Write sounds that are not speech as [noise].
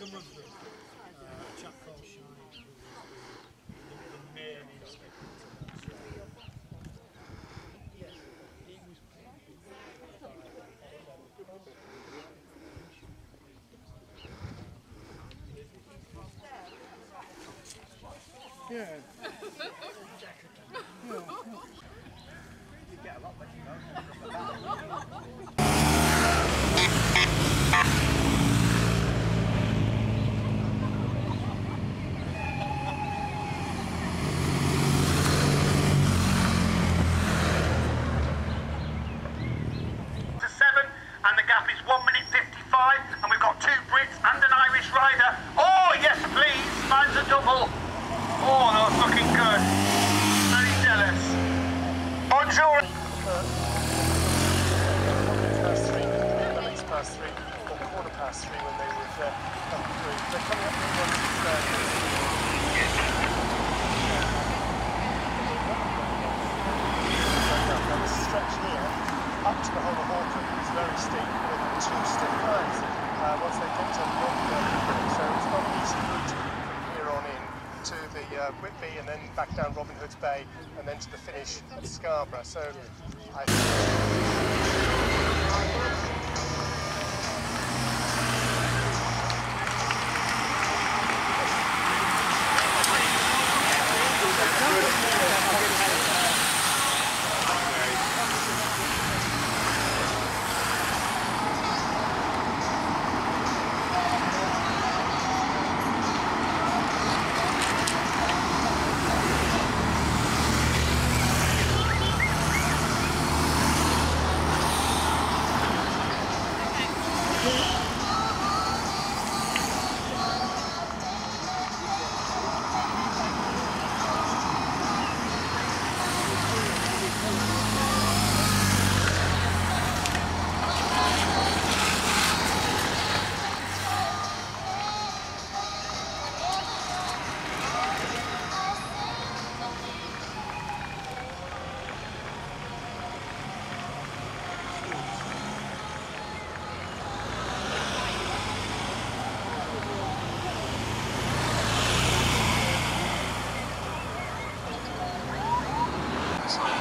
some of them, uh, a chap called Shine, who was the, the, the main inspector. He was Yeah. [laughs] to [laughs] seven, and the gap is one minute 55, and we've got two Brits and an Irish rider. Oh, yes, please. Double. Oh, that's looking good. Very jealous. Bonjour. past three, at past three, or uh, come. They're coming to the lines uh, once they Robin So it's not an easy route from here on in to the uh, Whitby and then back down Robin Hood's Bay and then to the finish at Scarborough. So I